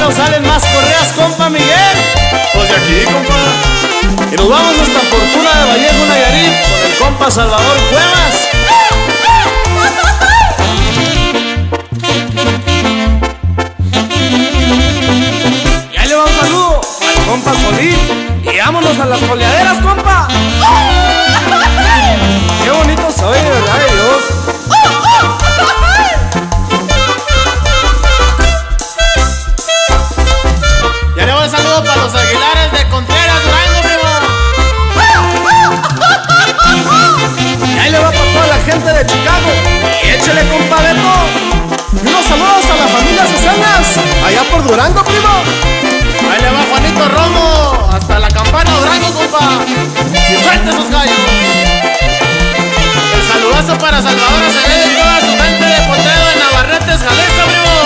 nos salen más correas, compa Miguel. Pues de aquí, compa. Y nos vamos hasta Fortuna de Vallejo, Nayarit, con el compa Salvador Cuevas. Y ahí le va un saludo al compa Solís. Y vámonos a las coleaderas, compa. De Chicago. Y échele, compa Beto. Y unos saludos a la familia Cesanas. Allá por Durango, primo. Ahí le va Juanito Romo, hasta la campana Durango, compa. Y suelte esos gallos. El saludazo para Salvador Acevedo y toda su gente de Potrero de Navarretes, Jalisco, primo.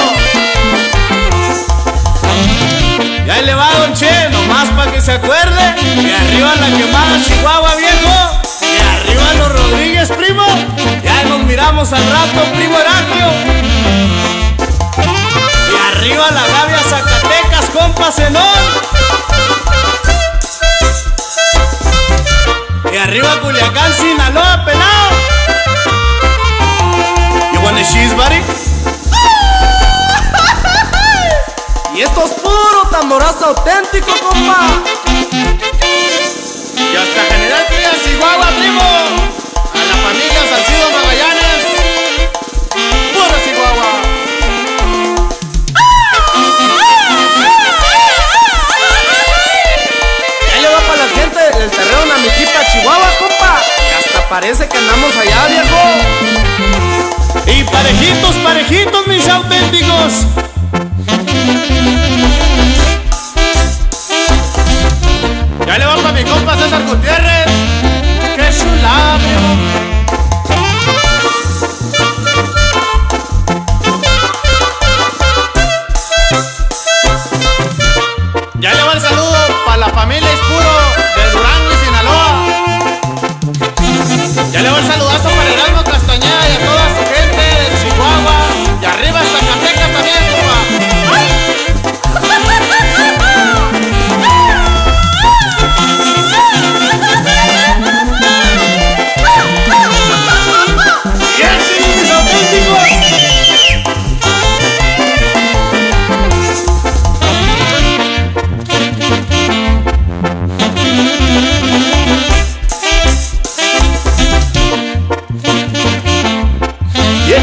Y ahí le va, don Che, nomás para que se acuerde. Y arriba la quemada Chihuahua, viejo. Arriba la Gavia Zacatecas, compa Zenón. Y arriba Culiacán, Sinaloa, pelado. You wanna cheese, buddy? Y esto es puro tamborazo auténtico, compa. Parece que andamos allá, viejo. Y parejitos, parejitos, mis auténticos.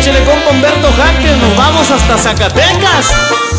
Y échele compa Humberto Jaques, nos vamos hasta Zacatecas.